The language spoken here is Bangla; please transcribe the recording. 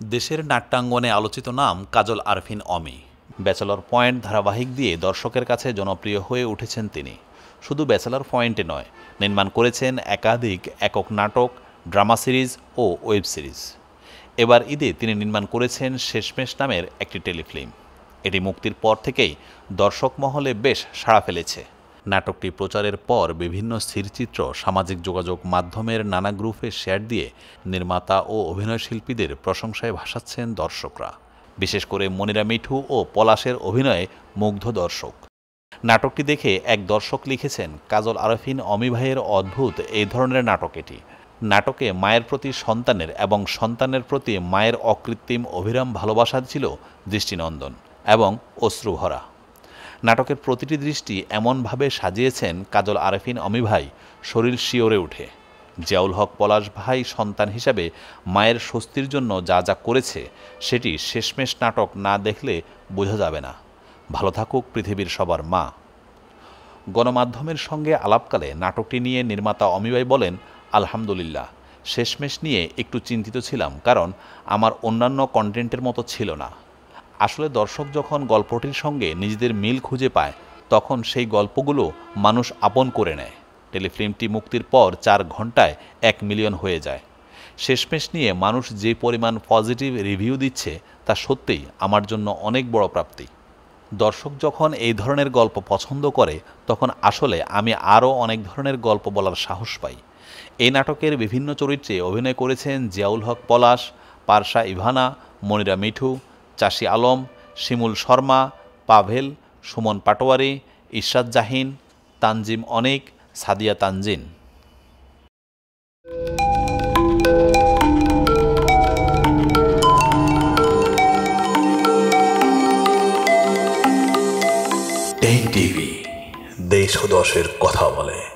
দেশের নাট্যাঙ্গনে আলোচিত নাম কাজল আরফিন অমি। ব্যাচেলর পয়েন্ট ধারাবাহিক দিয়ে দর্শকের কাছে জনপ্রিয় হয়ে উঠেছেন তিনি। শুধু ব্যাচেলর পয়েন্টে নয়, নির্মাণ করেছেন একাধিক একক নাটক, ড্রামা সিরিজ ও ওয়েব সিরিজ। এবার ঈদে তিনি নির্মাণ করেছেন শেষমেশ নামের একটি টেলিফিল্ম। এটি মুক্তির পর থেকেই দর্শক মহলে বেশ সাড়া ফেলেছে। নাটকটি প্রচারের পর বিভিন্ন স্থিরচিত্র, সামাজিক যোগাযোগ মাধ্যমের নানা গ্রুপে শেয়ার দিয়ে নির্মাতা ও অভিনয়শিল্পীদের প্রশংসায় ভাসাচ্ছেন দর্শকরা। বিশেষ করে মনিরা মিঠু ও পলাশের অভিনয়ে মুগ্ধ দর্শক। নাটকটি দেখে এক দর্শক লিখেছেন, কাজল আরফিন, অমি ভাইয়ের অদ্ভুত, এই ধরনের নাটক এটি। নাটকে মায়ের প্রতি সন্তানের এবং সন্তানের প্রতি মায়ের অকৃত্রিম অভিরাম ভালোবাসা ছিল দৃষ্টিনন্দন এবং অশ্রুভরা। নাটকের প্রতিটি দৃষ্টি এমনভাবে সাজিয়েছেন কাজল আরেফিন অমি ভাই, শরীর শিওরে ওঠে জিয়াউল হক, পলাশ ভাই সন্তান হিসাবে মায়ের স্বস্তির জন্য যা যা করেছে, সেটি শেষমেশ নাটক না দেখলে বোঝা যাবে না। ভালো থাকুক পৃথিবীর সবার মা। গণমাধ্যমের সঙ্গে আলাপকালে নাটকটি নিয়ে নির্মাতা অমিবাই বলেন, আলহামদুলিল্লাহ, শেষমেশ নিয়ে একটু চিন্তিত ছিলাম কারণ আমার অন্যান্য কন্টেন্টের মতো ছিল না। আসলে দর্শক যখন গল্পটির সঙ্গে নিজেদের মিল খুঁজে পায়, তখন সেই গল্পগুলো মানুষ আপন করে নেয়। টেলিফিল্মটি মুক্তির পর চার ঘন্টায় এক মিলিয়ন হয়ে যায়। শেষমেশ নিয়ে মানুষ যে পরিমাণ পজিটিভ রিভিউ দিচ্ছে, তা সত্যিই আমার জন্য অনেক বড় প্রাপ্তি। দর্শক যখন এই ধরনের গল্প পছন্দ করে, তখন আসলে আমি আরও অনেক ধরনের গল্প বলার সাহস পাই। এই নাটকের বিভিন্ন চরিত্রে অভিনয় করেছেন জিয়াউল হক পলাশ, পারসা ইভানা, মনিরা মিঠু চাষি আলম, শিমুল শর্মা, পাভেল, সুমন পাটোয়ারি, ইশরাত জাহিন, তানজিম অনেক, সাদিয়া তানজিন। দেশ ও দশের কথা বলে।